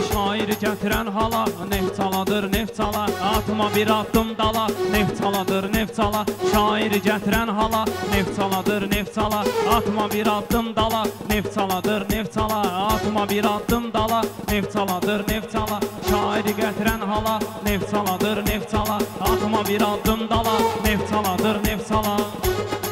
şair gətirən hala Neftaladır neftala Atma bir addım dala Neftaladır neftala Şair gətirən hala Neftaladır neftala Atma bir addım dala Neftaladır neftala Atma bir addım dala Neftaladır neftala Şair gətirən hala Neftaladır neftala Atma bir addım dala Neftaladır neftala Hə,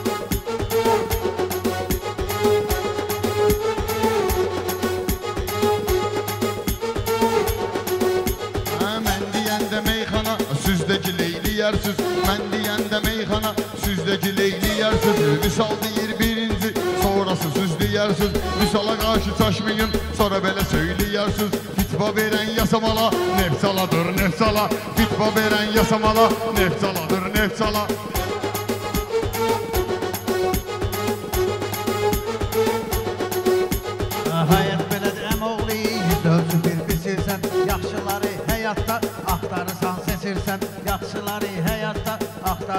yersiz Ben diyen de meyhana Sizdeki leyli yersiz Misaldı yir birinci Sonrası süzdü yersiz Misala karşı taşmayın Sonra böyle söyleyersiz Fitva veren yasamala Nefsaladır nefsala. Fitva veren yasamala Nefsaladır nefsala. Hayat belədir əmoğli Dövsün bir bilsirsən Yaxşıları həyatda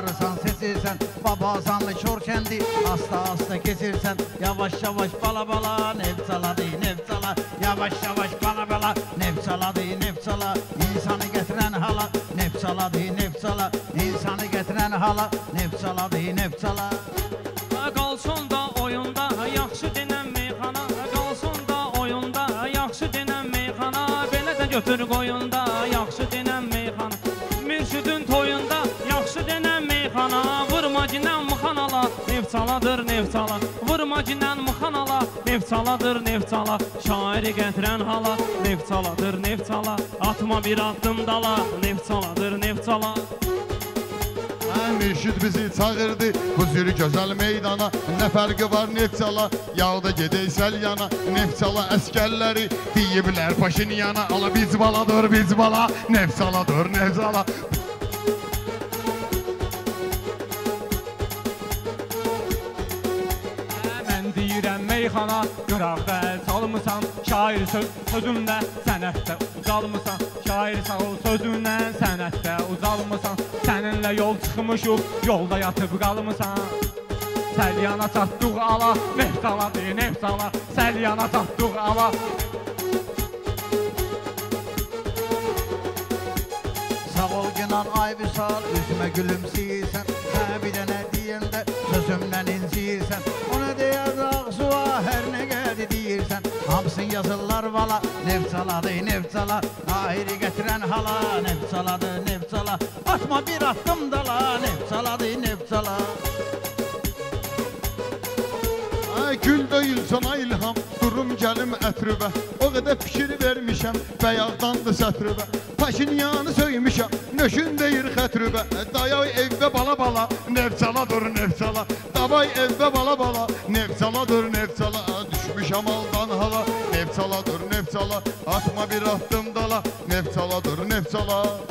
Bağırırsan sesirsen Babasan meşhur kendi Asta asta kesirsen Yavaş yavaş bala bala mıxanala Neftaladır neftala Vurma ginən mıxanala Neftaladır neftala Şairi gətirən hala. Neftaladır neftala Atma bir addım dala. Neftaladır neftala Hə, Mürşid bizi çağırdı. Bu zürü gözəl meydana. Nə fərqi var Neftçala, yağda gedək səlyana Neftçala əskərləri deyiblər Paşinyana Ala biz baladır biz bala, Neftçaladır Neftçala meyxana, qıraqda əl salmısan Şair söz, sözünlə sənətdə ucalmısan Şair sağ ol sözünlə sənətdə ucalmısan Səninlə yol çıxmışıq, yolda yatıb qalmısan. Səlyana çatdıq ala, neftala de neftala Səlyana çatdıq ala. Sağ ol Günan ay Vüsal Üzümə gülümsəyirsən Sənə bir dənə deyəndə Hamısın yazırlar vala Nevçaladı nevçala Ahiri gətirən hala Nevçaladı nevçala Atma bir attım dala Nevçaladı nevçala Ay gül deyil sana ilham Durum gəlim ətribə O qədər fikir vermişəm Bəyaqdandı sətribə Paşinyanı söymüşəm Nöşün deyir xətribə Dayay evdə bala bala Nevçala dur nevçala Davay evdə bala bala Nevçala dur nevçala Düşmüşəm aldan hala Nevçala dur nevçala Atma bir attım dala. Nevçala dur nevçala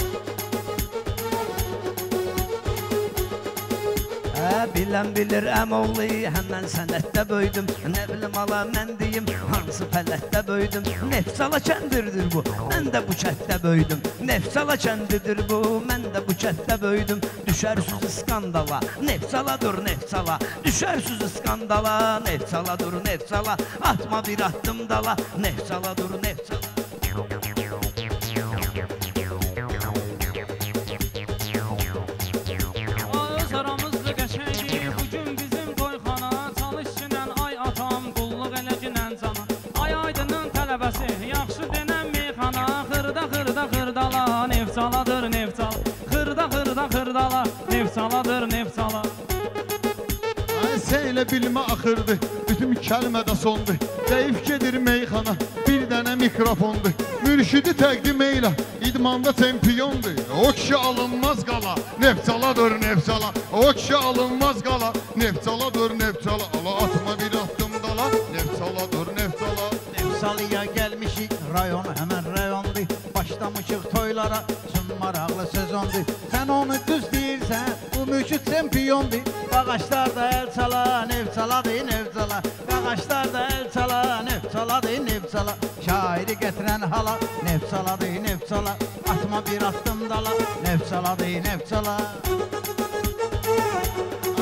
bilən bilir əmoğlu, həmən sənətdə böyüdüm. Nə bilim ala mən deyim, hansı pəllətdə böyüdüm. Nefsala kəndirdir bu, mən də bu kətdə böyüdüm. Nefsala kəndidir bu, mən də bu kətdə böyüdüm. Düşərsüz skandala, nefsala dur nefsala. Düşərsüz skandala, nefsala dur nefsala. Atma bir attım dala, nefsala dur nefsala bilmə axırdı, bütün kəlmə də sondu. Zəif gedir meyxana, bir dənə mikrofondu. Mürşidi təqdim eylə, idmanda çempiondur. O kişi alınmaz qala, Neftçaladır Neftçala. O kişi alınmaz qala, Neftçaladır Neftçala. Ala atma bir attım dala, Neftçaladır Neftçala. Nevsalıya gəlmişik, rayon həmən rayondur Başlamışıq toylara, üçün maraqlı sezondur. Sən onu düz deyirsən, bu mülkü çempiondur. Qağaçlar da əl çala, nev çaladı, nev çala Qağaçlar da əl çala, nev çaladı, nev çala Şairi gətirən hala, nev çaladı, nev çala Atma bir attım dala, nev çaladı, nev çala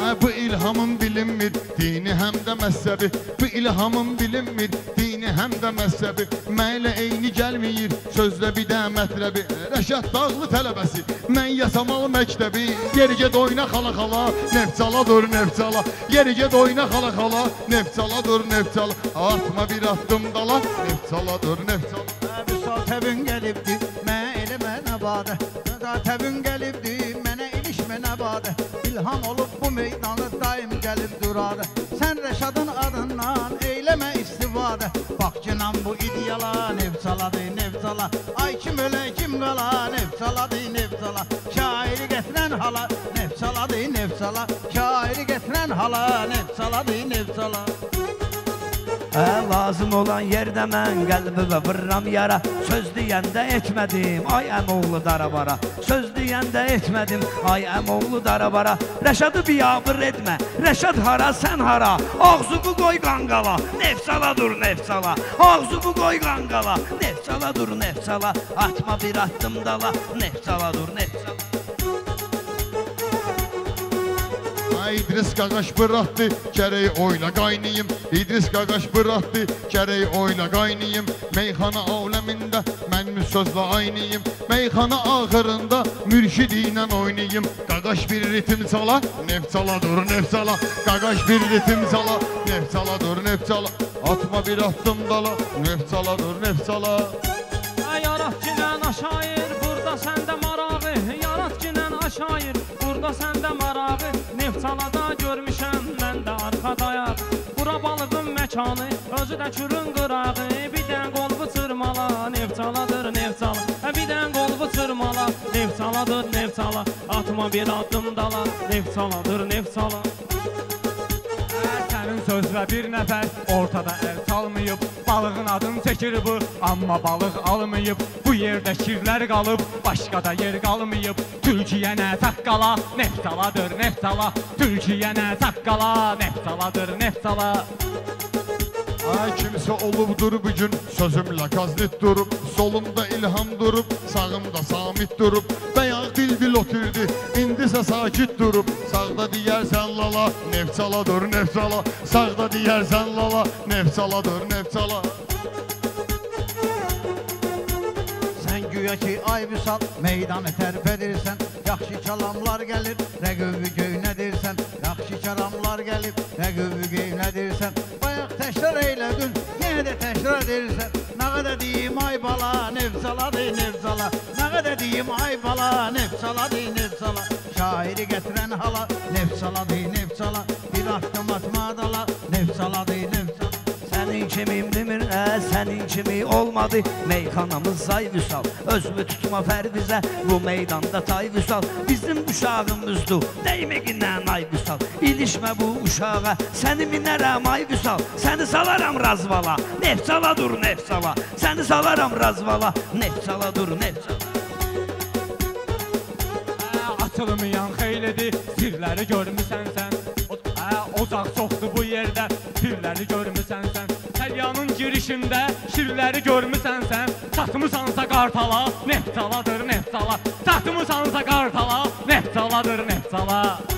Hə, bu ilhamın bilinmir dini həm də məzhəbi Bu ilhamın bilinmir dini həm də məzhəbi Mənlə eyni gəlməyir sözlə bir də mətləbi Rəşad Dağlı tələbəsi mən yasamal məktəbi Geri ged oyna xala xala Nefçala dur nefçala Geri ged oyna xala xala Nefçala dur nefçala Atma bir attım dala Nefçala dur nefçala Vüsal təbün gəlibdi, mənə eləmə nəbadə Vüsal təbün gəlibdi, mənə ilişmə nəbadə İlham olub bu meydanı daim gəlib duradı. Sən Rəşadın adından eyləmə istifadə Bax cinan bu idyala, nevçaladı, nevçala Ay kim ölə, kim qala, nevçaladı, nevçala Şairi gətirən hala, nevçaladı, nevçala Şairi gətirən hala, nevçaladı, nevçala Hə, lazım olan yerdə mən qəlbimə vırram yara. Söz deyəndə etmədim, ay əmoğlu darabara. Söz deyəndə etmədim, ay əmoğlu darabara. Rəşadı biyabır etmə, Rəşad hara, sən hara? Ağzını qoy qanqala, nefsala dur nefsala. Ağzını qoy qanqala, nefsala dur nefsala. Atma bir attım dala, nefsala dur nefsala İdris qaqaş bıraxdı, gərək oyla qaynayım İdris qaqaş bıraxdı, gərək oyla qaynayım Meyxana aləmində mən sözlə aynıyım? Meyxana axırında mürşidi ilə oynayım Qaqaş bir ritim çala, nef çala dur nef çala Qaqaş bir ritim çala, nef çala dur nef çala Atma bir attım dala, nef çala dur nef çala Yarat ginən aşayır, burada səndə marağı Yarat ginən aşayır, burada səndə marağı Neftçalada görmüşəm mən də arxa dayaq. Bura balığın məkanı, özü də kürün qırağı. Bir dən qolbu çırmala, neftçaladır neftçala. Hə, Bir dən qolbu çırmala, neftçaladır neftçala. Atma bir addım dala, neftçaladır neftçala. Sənin sözlə bir nəfər ortada əl çalmayıb Balığın adını çəkir bu, amma balıq almayıb. Bu yerdə şirlər qalıb, başqa da yer qalmayıb. Türkiyə nə taqqala, neftaladır neftala Türkiyə nə taqqala, neftaladır neftala Ay kimsə olubdur bu gün. Sözümlə qazlit durub Solumda ilham durub, sağımda samit durub Bəyaq dilbil oturdu, indisə sakit durub Sağda deyərsən lala, nefçala dur nefçala Sağda deyərsən lala, nefçala dur nefçala Güya ki ay vüsal meydanı tərp edirsən Yaxşı kəlamlar gəlir, rəqəbi göynədirsən Yaxşı kəlamlar gəlib, rəqəbi göynədirsən Bayaq təkrar eylədin, yenə də təkrar edirsən? Nə qədər deyim ay bala, nevzaladı nevzala. Nə qədər deyim ay bala, nevzaladı nevzala. Şairi gətirən hala, nevzaladı nevzala. Bir addım atma dala, nevzaladı nevzala. Sənin kimi demir, ə, sənin kimi olmadı. Meyxanamız say vüsal Özümü tutma fərdizə Bu meydanda tay vüsal Bizim uşağımızdır Dəyməqindən ay vüsal İlişmə bu uşağa. Səni minərəm ay vüsal Səni salaram razvala. Nefsala dur nefsala. Səni salaram razvala. Nefsala dur nefsala. Açılmayan xeylidir, sirləri görmüsən sən. Ocaq çoxdur bu yerdə, sirləri görmüsən sən Səlyanın girişində şirləri görmüsən sən Satmısansa qartala, neftaladır neftala Satmısansa qartala, neftaladır neftala A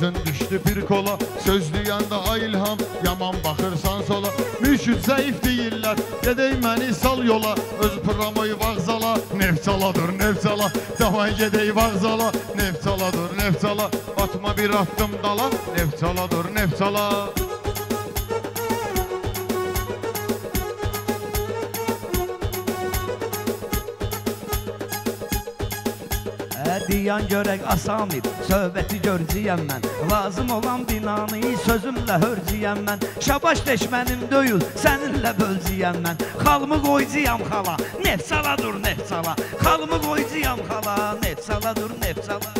eylədin, sözün düşdü bir kola Söz deyəndə ay ilham, yaman baxırsan sola Müşküd zəif deyirlər, gedək məni sal yola Öz pıramoyu vağzala, nefçala dur nefçala Davay gedək vağzala, nefçala dur nefçala Atma bir attım dala, nefçala dur diyan görək asamid, söhbəti görcəyəm mən Lazım olan binanı sözümlə hörcəyəm mən Şabaş deşmənim döyül, səninlə bölcəyəm mən Xalımı qoycuyam xala, nefsala dur nefsala. Xalımı qoycuyam xala, nefsala dur nefsala.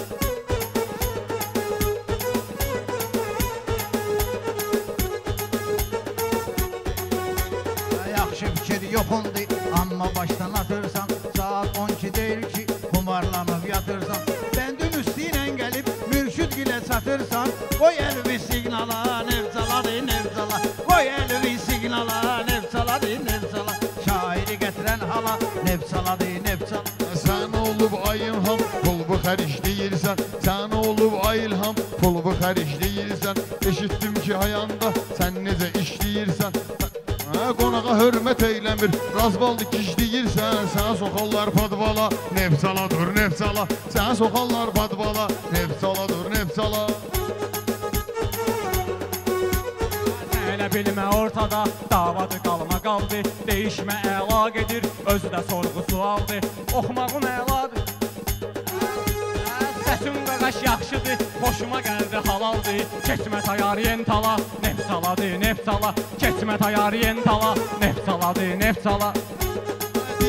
Yaxşı fikir yoxundu Amma başdan atırsan Saat 12 deyil ki Kumarlanıb yatırsan Bəndin üstü ilə gəlib Mürşid gilə satırsan Qoy əlvi siqnala Nevzaladı nevzala. Qoy əlvi siqnala Nevzaladı nevzala. Şairi gətirən hala Nevzaladı nevzala. Sən olub ay ilham pulbu xərcləyirsən Sən olub ay ilham pulbu xərcləyirsən Eşitdim ki hayanda sən necə işləyirsən Hə, qonağa hörmət eyləmir Razbaldı kişləyirsən Sənə soxarlar padvala Nefsala dur nefsala. Sənə soxarlar padvala Nefsala dur nefsala. Elə bilmə ortada davadı qalma qaldı Değişmə əla gedir, özü də sorğu sualdır Oxumağın əladır Səsin qaqaş yaxşıdır, xoşuma gəldi halaldır Keçmə tayar yentala, nefsaladı nefsala Keçmə tayar yentala, nefsaladı nefsala Deyən ki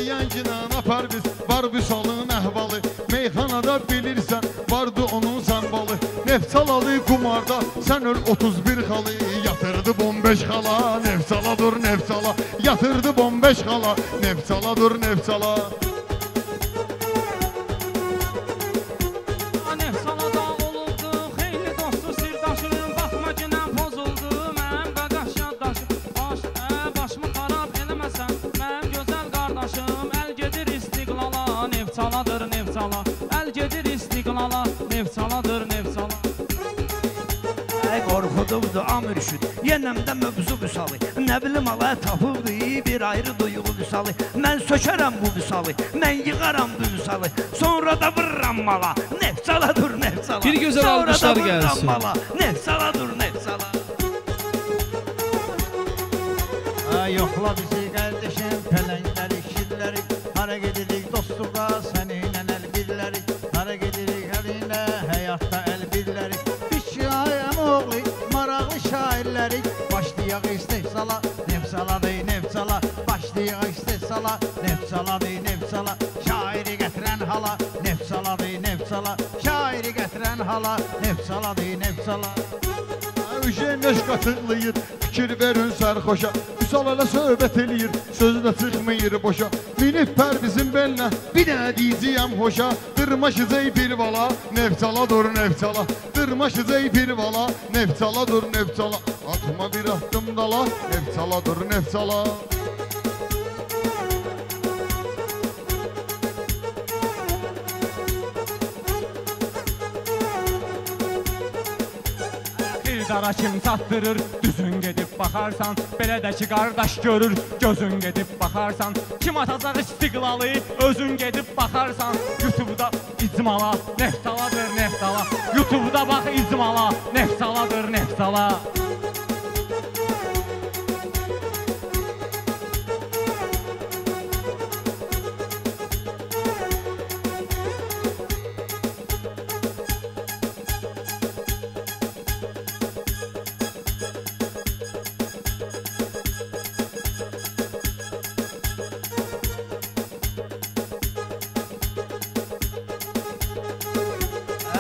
nə apar biz? Var vüsalın əhvalı. Meyxanada bilirsən Vardı onun səmbalı Nefsalalı kumarda Sən öl 31 xalı. Yatırdı 15 xala Nefsala dur nefsala. Yatırdı 15 xala Nefsala dur nefsala. Nefsalada gedir istiqlala, nefsaladır nefsala Ay qorxudubdu amürşüd Yenəm də mövzu vüsalı Nə bilim ala tapıbdı bir ayrı duyğu vüsalı Mən sökərəm bu vüsalı Mən yığaram bu vüsalı Sonra da vırram mala Nefsala dur nefsala Bir gözəl Sonra da alqışlar vırram gəlsin. mala Nefsala dur nefsala Ay yoxla bizi qardaşım Pələngləri, Nefsala dey nefsala. Şairi gətirən hala dey nefsala. Şairi gətirən hala Nefsala dey nefsala. Üjen neş qatırlayır Fikir verin sərxoşa Vüsal elə söhbət eləyir Sözü də çıxmayır boşa. Minib pər bizim belinə Bir dənə diyəcəyəm hoşa. Dırmaşıcay bir vala Nefsala dur nefsala. Dırmaşıcay bir vala Nefsala dur nefsala. Atma bir attım dala Nefsala dur nefsala Xildara kim çatdırır, düzün gedib baxarsan Belə də ki, qardaş görür, gözün gedib baxarsan Kim atacaq istiqlalı, özün gedib baxarsan Youtube-da icmala, neftaladır neftala. Youtube-da bax icmala, neftaladır neftala. Hə,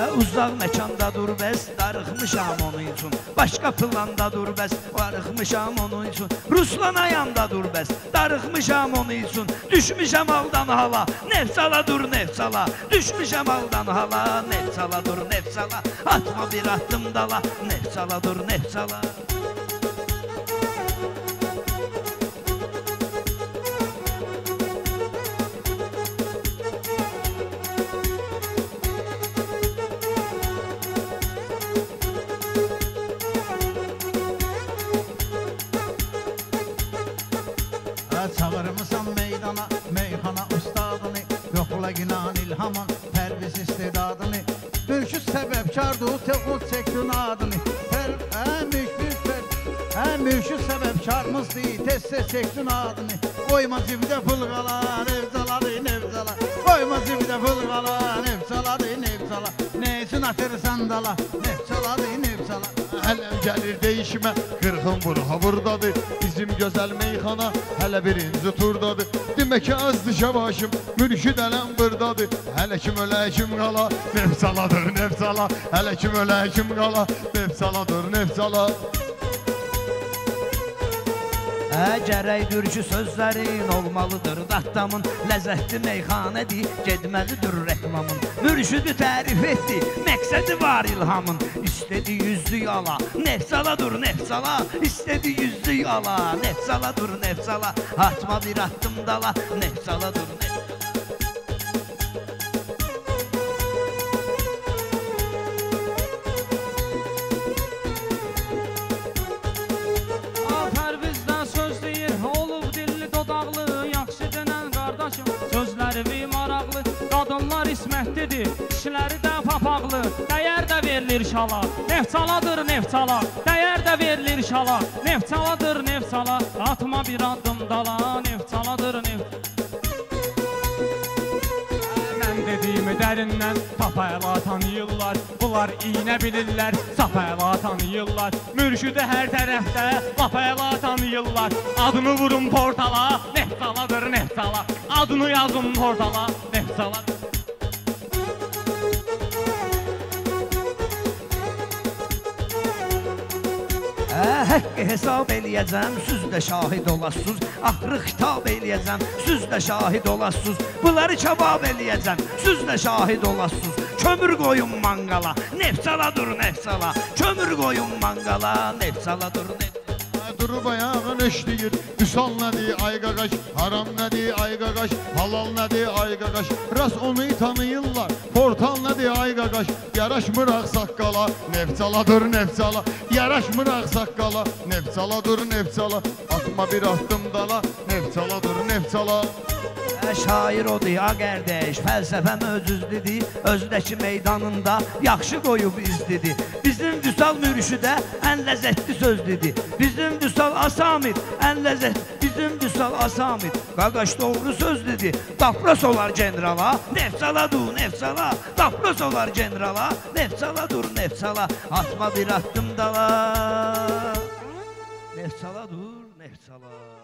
Uzaq məkanda dur bəs, darıxmışam onun üçün Başqa planda dur bəs, varıxmışam onun üçün Ruslan ayanda dur bəs, darıxmışam onun üçün Düşmüşəm aldan hala, nefsala dur nefsala. Düşmüşəm aldan hala, nefsala dur nefsala. Atma bir attım dala, nefsala dur nefsala mürşid səbəbkarımızdır tez-tez çəkdin adını. Qoyma cibdə pul qala, nevzaladı, nevzala Qoyma cibdə pul qala, nevzaladı, nevzala Ne üçün atırsan dala, nevzaladı, nevzala Hələm gəlir deyişmə Qırxın burha burdadır Bizim gözəl meyxana Hələ birinci turdadır Demək ki azdı şəbaşım Mürşid ələm burdadır Hələ kim ölə kim qala? Nefsaladır nefsala Hələ kim ölə kim qala? Nefsaladır nefsala Ə, gərəkdir ki, sözlərin olmalıdır Dattamın ləzzətli meyxanədir Gedməlidir reklamın Mürşüdü tərif etdi, məqsədi var ilhamın. İstedi yüzlük ala, nefsala dur nefsala. İstedi yüzlük ala, nefsala dur nefsala. Atma bir attım dala, nefsala dur nefsala verilir şala, nefçaladır nefçala Dəyər də verilir şala, nefçaladır nefçala Atma bir addım dala, nefçaladır nefçala Mən dediyimi dərindən tapayla tanıyırlar Bunlar iynə bilirlər, sapayla tanıyırlar Mürşüdü hər tərəfdə lapayla tanıyırlar Adını vurun portala, nefsaladır nefsala Adını yazın portala, nefsala həqqi hesab eləyəcəm, süz də şahid olasız. Axırı xitab eləyəcəm, süz də şahid olasız. Bunları kabab eləyəcəm, süz də şahid olasız. Kömür qoyun manqala, nefsala dur nefsala Kömür qoyun manqala, nefsala dur nefsala Durub ayağın eşləyir Üsal nədir ay qaqaş Haram nədir ay qaqaş Halal nədir ay qaqaş Ras onu tanıyırlar. Portal nədir ay qaqaş Yaraşmır ağsaqqala Nefçala dur nefçala Yaraşmır ağsaqqala Nefçala dur nefçala Atma bir attım dala nefçala Ə, Şair odur ya qardaş, fəlsəfəm özüzdüdür Özdəki meydanında yaxşı qoyub izdidir Bizim Vüsal mürüşüdə ən ləzzətli sözdüdür Bizim Vüsal Asamid ən ləzzət Bizim Vüsal Asamid Qaqaş doğru sözdüdür Dapras olar generala Nefsala dur nefsala. Dapras olar generala Nefsala dur nefsala. Atma bir attım dala. Nefsala dur nefsala